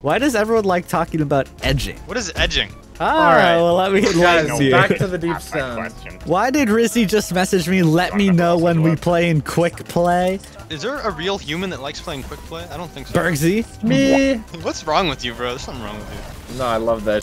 Why does everyone like talking about edging? What is edging? Ah, right. well, let me Guys, enlighten you. back to the deep Ask sound. Why did Rizzy just message me, let me know when we play in quick play? Is there a real human that likes playing quick play? I don't think so. Bergsy? Me? What's wrong with you, bro? There's something wrong with you. No, I love that.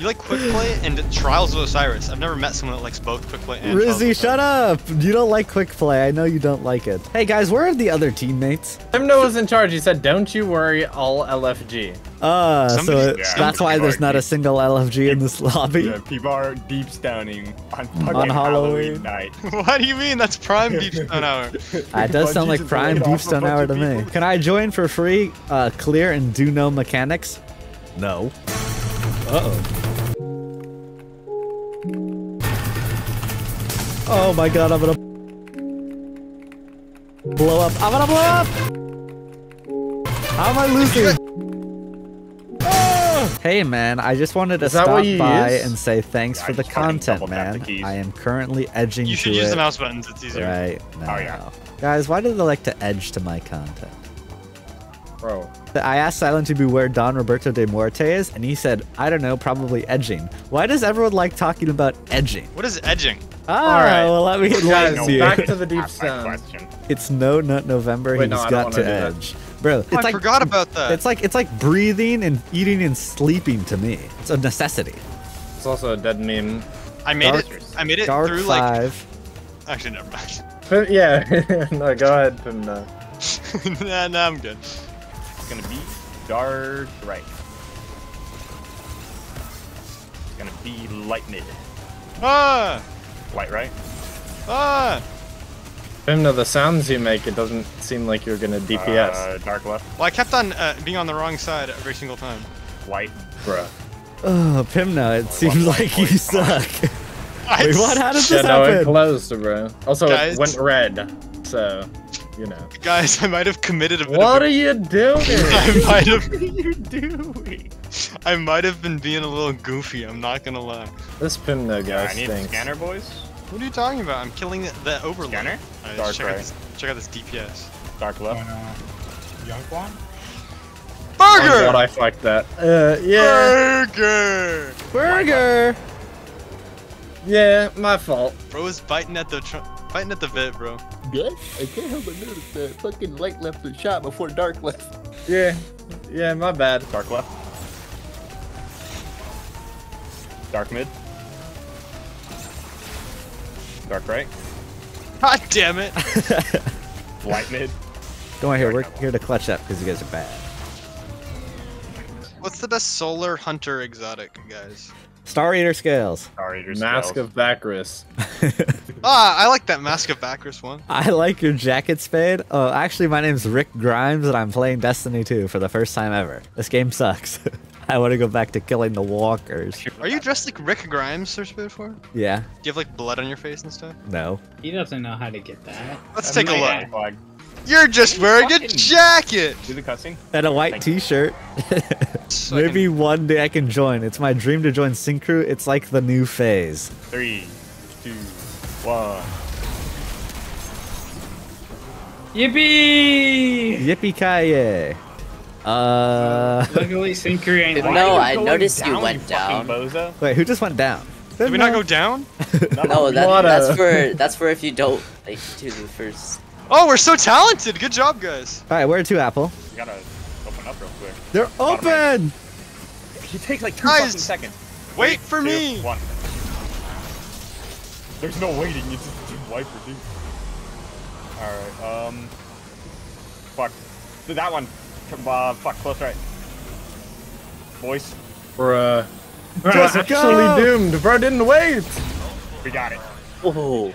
You like quick play and Trials of Osiris. I've never met someone that likes both quick play and Trials of Rizzy, shut up! You don't like quick play. I know you don't like it. Hey guys, where are the other teammates? Timno was in charge. He said, "Don't you worry, all LFG." Uh, so Somebody- it- yeah, that's why there's not a single LFG in this lobby. Yeah, people are deep stoning on On Halloween. Halloween night. what do you mean? That's prime deep stone hour. That does sound like prime deep off stone hour of to me. Can I join for free, uh, clear, and do no mechanics? No. Uh-oh. Oh my god, I'm gonna blow up. I'm gonna blow up! How am I losing? Ah! Hey man, I just wanted to stop by use? and say thanks Yeah, for the content, double tap the man. I am currently edging You should use it. the mouse buttons. It's easier. Right now. Oh, yeah. Guys, why do they like to edge to my content? Bro. I asked Silent to be where Don Roberto de Muerte is, and he said, I don't know, probably edging. Why does everyone like talking about edging? What is edging? Ah, right. well, let me Guys, enlighten you. back to the deep Ask sound. It's no nut November. Wait, no, He's I don't got to wanna do that. edge, bro. It's Oh, I like forgot about that. it's like it's like breathing and eating and sleeping to me. It's a necessity. It's also a dead meme. I made Dark- it. I made it Dark through like. five. Actually, never mind. But yeah, no, go ahead, Timno. nah, nah, I'm good. It's gonna be dark right. It's gonna be light mid. Ah, Light right? ah. Timno, the sounds you make, it doesn't seem like you're gonna DPS. Uh, dark left. Well, I kept on uh, being on the wrong side every single time. White. Bruh. Oh, Pimna, it seems what- like you what- come on. suck. I Wait, what? How did Yeah, this no, it happen? closed, bro. Also, Guys. it went red, so, you know. Guys, I might have committed a bit What of are you doing? I might have. What are you doing? I might have been being a little goofy. I'm not gonna lie. this Pimno guy I need stinks. scanner, boys. What are you talking about? I'm killing the, the overlord. Scanner? Alright, Dark check, out this, check out this DPS. Dark left. Young one? Oh Burger! god, I fucked that. Uh, yeah, Burger! Burger. yeah, my fault. Bro is biting at the tr- biting at the bit, bro. Good. I can't help but notice that fucking light left the shot before dark left. Yeah, yeah, my bad. Dark left. Dark mid. Dark right. God damn it! Light mid. Don't worry, here. We're here to clutch up because you guys are bad. What's the best solar hunter exotic, guys? Star Eater scales. Star Eater Mask spells. of Bacchus. Ah, I like that Mask of Bacchus one. I like your jacket, Spade. Oh, actually, my name's Rick Grimes, and I'm playing Destiny 2 for the first time ever. This game sucks. I want to go back to killing the walkers. Are you dressed like Rick Grimes, Search Bit Yeah. Do you have like blood on your face and stuff? No. He doesn't know how to get that. Let's That's take a look. flag. You're just wearing a jacket! Do the cutscene. And a white T-shirt. So I can- Maybe one day I can join. It's my dream to join Sync Crew. It's like the new phase. Three, two, one. Yippee! Yippee ki Uh, Luckily, Sync Crew ain't No, Why are you I going noticed you went fucking down. Bozo? wait, who just went down? Did we not go down? No, that, that's for that's for if you don't like do the first. Oh, we're so talented! Good job, guys. All right, where to Apple? We gotta open up real quick. They're Bottom right. open. It takes like two Guys, fucking seconds. Wait for Two, me! One. There's no waiting. It's just dude, wiper, dude. All right. Um. Fuck. Dude, that one. Uh, fuck. Close right. Voice. Bruh. Just actually go! doomed. Bro didn't wait. We got it. Oh,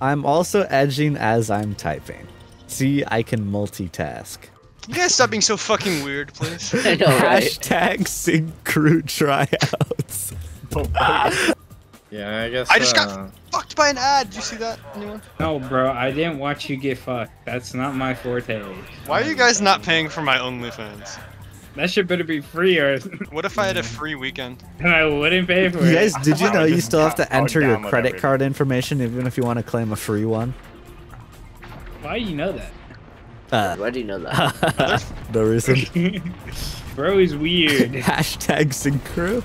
I'm also edging as I'm typing. See, I can multitask. You guys stop being so fucking weird, please. I know, right? Hashtag Sync Crew tryouts. Yeah, I guess. I just uh, got fucked by an ad. Did you see that? Anyone? No, bro, I didn't watch you get fucked. That's not my forte. Why are you guys not paying for my OnlyFans? That shit better be free or What if I had a free weekend? And I wouldn't pay for You it. guys, did you know you still have to down- I would enter your credit card information even if you want to claim a free one? Why do you know that? Uh, Why do you know that? no reason. Bro is weird. Hashtag sync crew.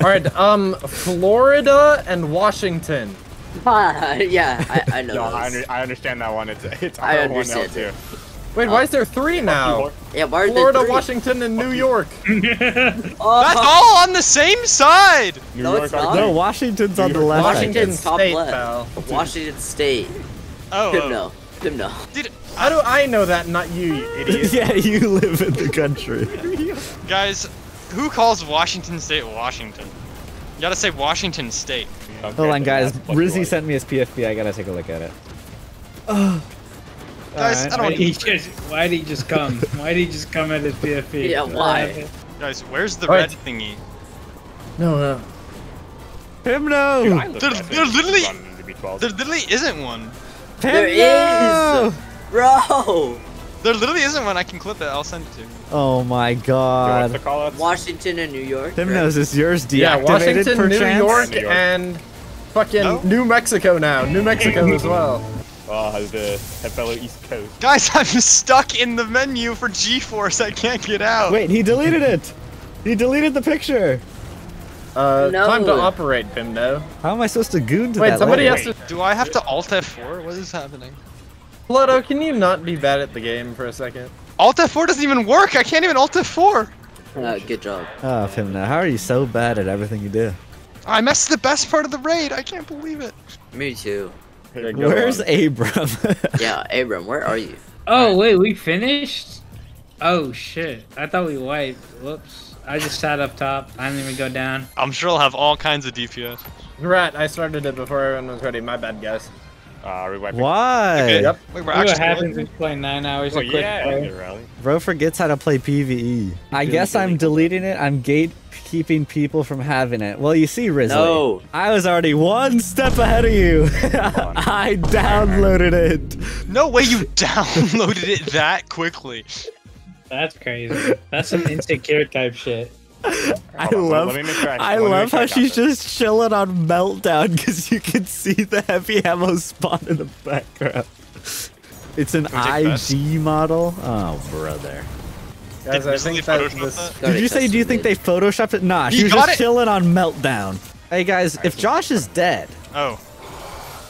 All right, um, Florida and Washington. yeah, I, I know. No, I, under, I understand that one. It's it's I R1 understand L2. it. Wait, why is there three now? yeah, why are there Florida, three? Washington, and New York. Oh, That's all on the same side. New No, York it's not. No, Washington's on the left. I Washington think. top State, left. pal. Washington State. Oh, Him oh. no. Him no. dude, How do I know that, not you, you idiot? yeah, you live in the country. guys, who calls Washington State Washington? You gotta say Washington State. Okay, Hold on, guys. Rizzy you sent me his PFP. I gotta take a look at it. Guys, Alright. I don't. did he just? Why did he just come? Why did he just come at his PFP? Yeah, why? Guys, where's the Alright. red thingy? No, no. Him no. lived There- there literally- running into B12. There literally isn't one. Him There no. is! Bro! There literally isn't one. I can clip it. I'll send it to you. Oh my Yo, what's god. the call? Washington and New York. Him right? knows is yours deactivated Yeah, Washington, New perchance? York, New York. and fucking No? New Mexico now. New Mexico as well. Oh, the, the fellow East Coast. Guys, I'm stuck in the menu for G-Force. I can't get out. Wait, he deleted it. He deleted the picture. Uh, No. time to operate, Bimno. How am I supposed to goon to Wait, that somebody lady? has to. Do I have to Alt F4? What is happening? Pluto, can you not be bad at the game for a second? Alt F4 doesn't even work. I can't even Alt F4. Uh, good job. Oh, Pimna, how are you so bad at everything you do? I missed the best part of the raid. I can't believe it. Me too. Where's on. Abram? Yeah, Abram, where are you? Oh wait, we finished? Oh shit! I thought we wiped. Whoops! I just sat up top. I didn't even go down. I'm sure I'll have all kinds of DPS. Right, I started it before everyone was ready. My bad, guys. Uh, rewiping. Why? Okay. Yep. We're Look what happens when you play nine hours Oh, of quick yeah, play. Bro forgets how to play PvE. I guess I'm deleting it. I'm gatekeeping people from having it. Well, you see, Rizzy. No. I was already one step ahead of you. I downloaded it. No way you downloaded it that quickly. That's crazy. That's some insecure type shit. I on, love, let me make sure I- I let love make how she's this. just chilling on meltdown because you can see the heavy ammo spawn in the background. It's an Can we take bets? IG model. Oh, brother. Guys, Did I think that Photoshop this. that? Did you say? Do you think they photoshopped it? Nah, she was just it. chilling on meltdown. Hey guys, if Josh is dead, Oh.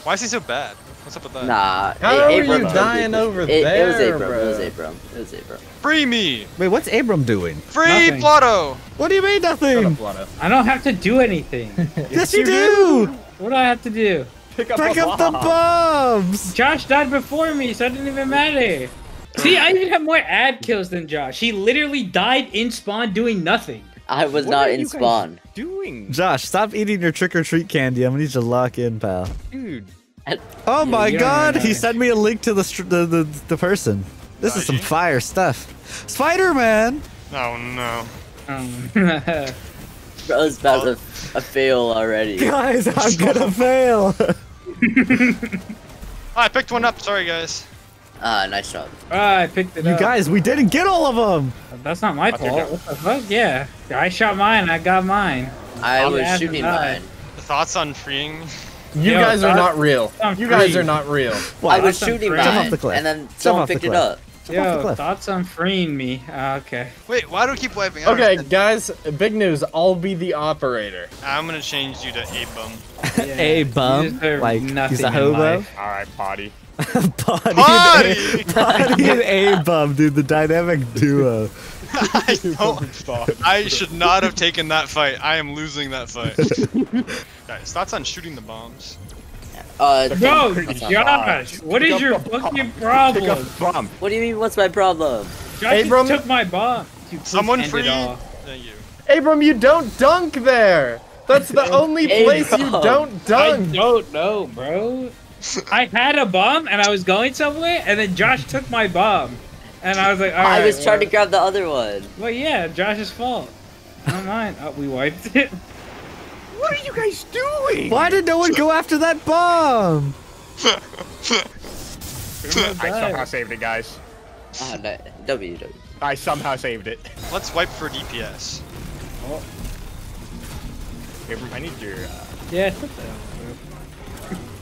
Why is he so bad? What's up with that? Nah. How A- are you Abram did dying this. over it, It was there, Abram. It was? Abram. It was Abram. Free me! wait, what's Abram doing? Free Nothing. Plotto! What do you mean Shut up, nothing? I don't have to do anything. yes, you do. what do I have to do? Pick up, Pick a up the bombs. Josh died before me, so it didn't even matter. See, I even have more ad kills than Josh. He literally died in spawn doing nothing. I was What not in spawn. Doing, Josh, stop eating your trick or treat candy. I'm gonna need you to lock in, pal. dude. Oh my god, he sent me a link to the the, the, the person. This is some fire stuff. Spider-Man! Oh no. Um, Bro's about to a fail already. Guys, I'm gonna fail! Oh, I picked one up. Sorry, guys. Ah, nice job. ah, I picked it you up. You guys, we didn't get all of them! That's not my I'll fault. What the fuck? Yeah. I shot mine, I got mine. I Oh, was shooting nice. mine. Thoughts on freeing? You Yo, guys are not real. You guys are not real. What? I was shooting free. Jump off mine, the cliff. and then Jump someone off the picked it up. off Yo, thoughts on freeing me. Ah, okay. Wait, why do we keep wiping? I Okay, guys, big news. I'll be the operator. I'm gonna change you to a bum. a You bum? deserve Like, nothing he's a in hobo? life. All right, potty. Potty, Potty! And a, Potty and A bum, dude, the dynamic duo. I don't. I should not have taken that fight. I am losing that fight. Guys, thoughts on shooting the bombs? Uh, Bro, that's not Josh, what Pick is your fucking Pick problem? up bomb. What do you mean? What's my problem? Josh Abram- just took my bomb. Dude, Someone free. Thank you. Abram, you don't dunk there. That's the only place you don't dunk. I dunk. don't know, bro. I had a bomb and I was going somewhere, and then Josh took my bomb, and I was like, all right. I was trying to grab the other one. Well, yeah, Josh's fault. I don't mind. Oh, we wiped it. What are you guys doing? Why did no one go after that bomb? I somehow saved it, guys. Ah, no, W, W. I somehow saved it. Let's wipe for DPS. Abram, I need your. Uh, Yeah.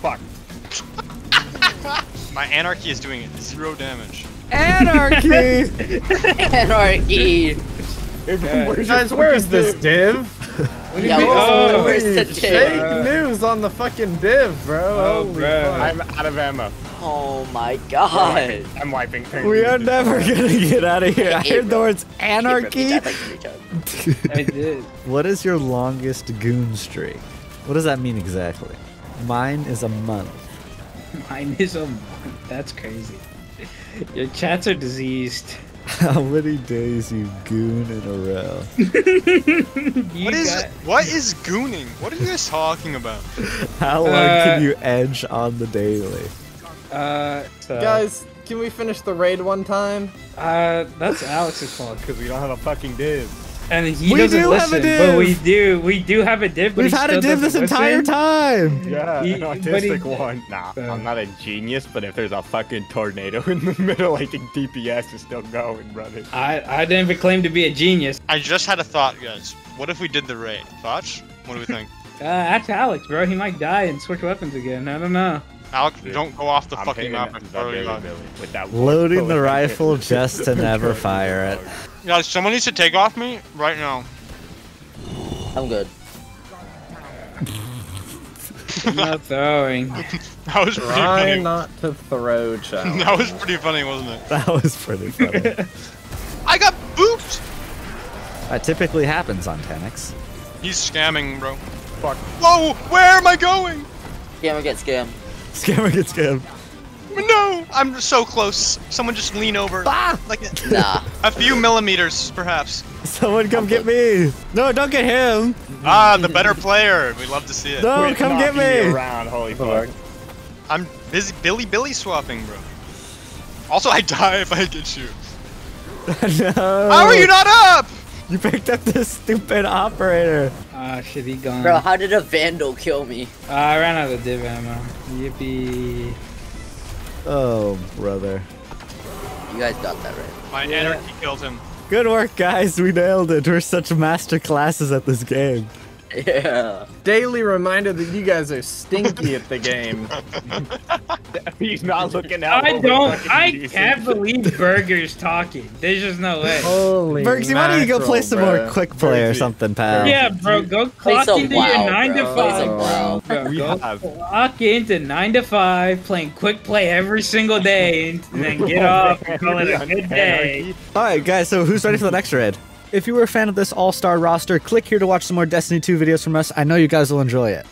fuck. My anarchy is doing zero damage. Anarchy! Anarchy. Where's Guys, where is this div? Oh, div? What do you Yeah, mean? Oh, where's the div? Fake news on the fucking div, bro. Oh, Holy bro. fuck. I'm out of ammo. Oh my god. I'm wiping. We are never gonna get out of here. I heard the words anarchy. I like you, John. I did. What is your longest goon streak? What does that mean exactly? Mine is a month. Mine is a month. That's crazy. Your chats are diseased. How many days you goon in a row? You What is got- what is gooning? What are you guys talking about? How long Uh, can you edge on the daily? Uh, so, Guys, can we finish the raid one time? Uh, that's Alex's fault. Because we don't have a fucking div. And he We doesn't do have listen, a but we do. We do have a div. We've had a still div this doesn't entire time. Yeah, He- an but he- autistic one. Nah, Uh, I'm not a genius, but if there's a fucking tornado in the middle, I think DPS is still going, brother. I I didn't even claim to be a genius. I just had a thought, guys. What if we did the raid? Thoughts? What do we think? Uh, ask Alex, bro. He might die and switch weapons again. I don't know. Alex, don't go off the I'm fucking map. that- and throw you Billy out. Billy with that Loading the hit. rifle just to never fire it. Yeah, someone needs to take off me right now. I'm good. I'm not throwing. That was pretty Try funny. not to throw challenge. That was pretty funny, wasn't it? That was pretty funny. I got booped! that typically happens on Taniks. He's scamming, bro. Fuck. Whoa! Where am I going? Scammer get scammed. Scammer gets scammed. No! I'm so close. Someone just lean over. Ah! Like a, Nah. a few millimeters, perhaps. Someone come get me. No, don't get him. Ah, the better player. We love to see it. No, Quit come get me. Around, holy Fuck. fuck. I'm busy Billy Billy swapping, bro. Also, I die if I get you. no. How are you not up? You picked up this stupid operator. Ah, shit, he gone. Bro, how did a vandal kill me? Uh, I ran out of div ammo. Yippee. Oh, brother. You guys got that right. My Yeah. anarchy killed him. Good work, guys. We nailed it. We're such master classes at this game. Yeah. Daily reminder that you guys are stinky at the game. He's not looking out. I don't. I decent. can't believe Burger's talking. There's just no way. Holy Bergsy, why don't you go play some bro. more quick play or something, pal? Yeah, bro, go Play clock into WoW, your nine bro. to Play five. some WoW. Bro, We go have. clock into nine to five, playing quick play every single day, and then get off and call it a good day. All right, guys. So who's ready for the next raid? If you were a fan of this all-star roster, click here to watch some more Destiny 2 videos from us. I know you guys will enjoy it.